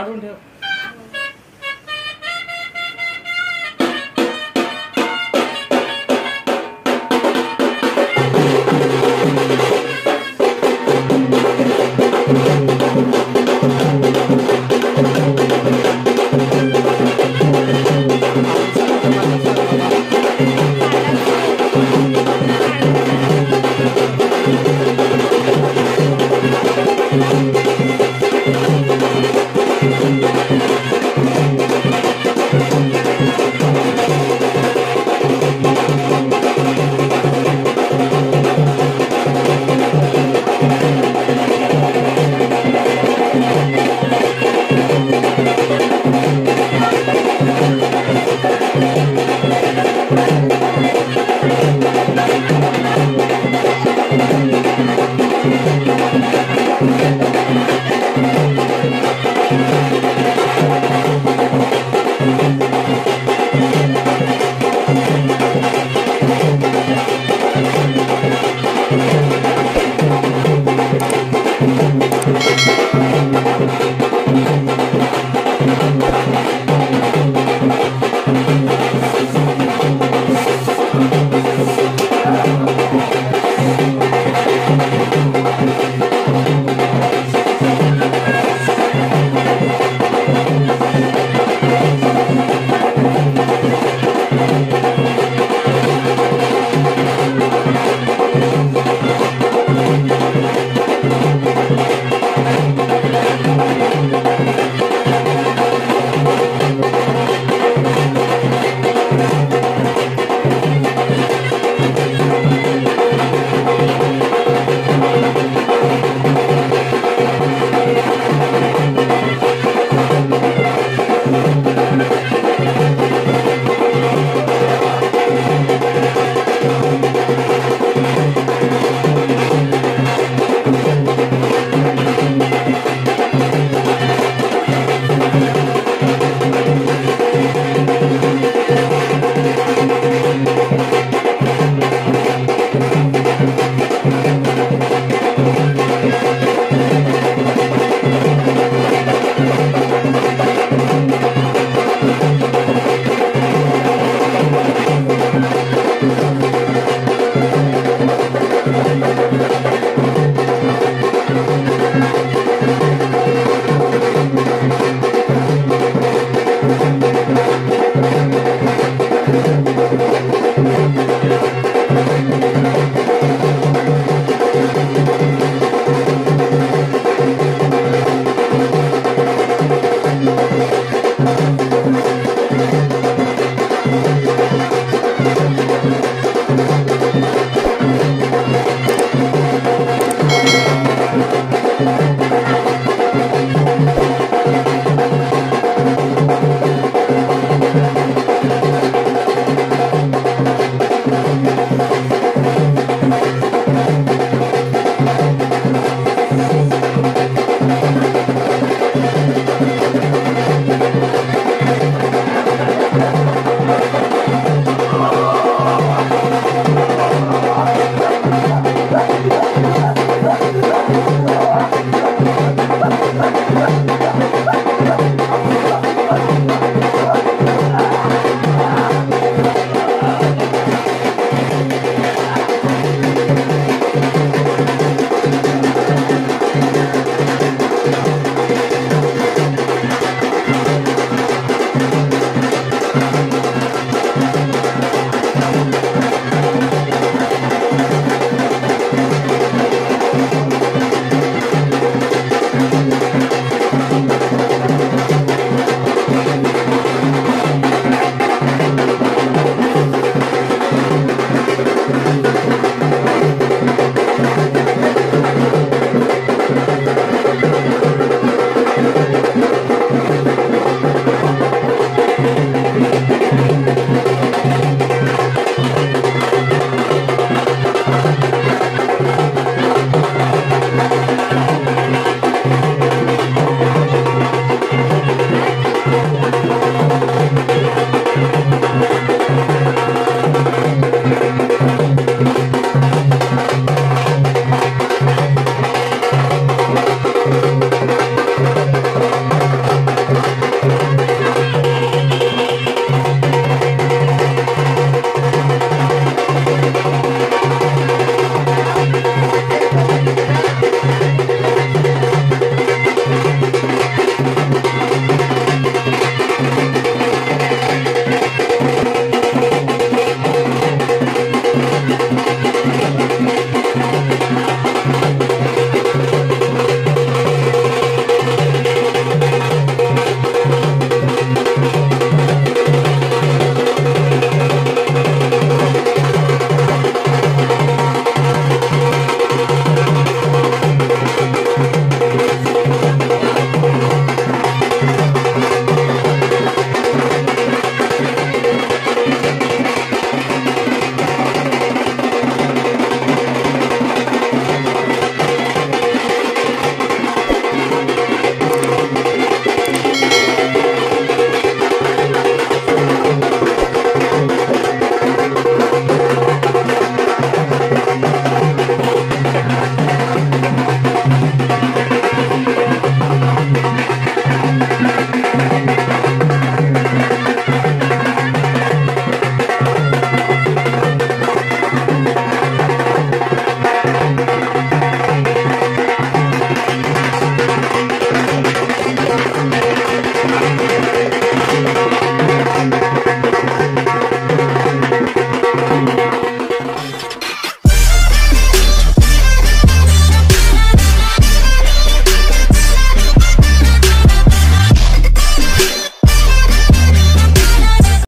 काढून ठेव Thank